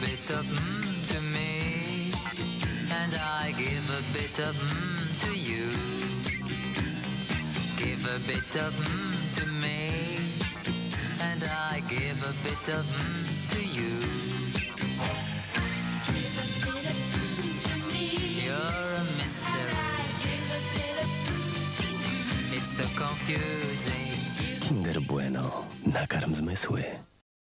bit of hmm to me, and I give a bit of hmm to you. Give a bit of hmm to me, and I give a bit of hmm to you. You're a mystery. It's so confusing. Kinder Bueno. Nakarm zmysły.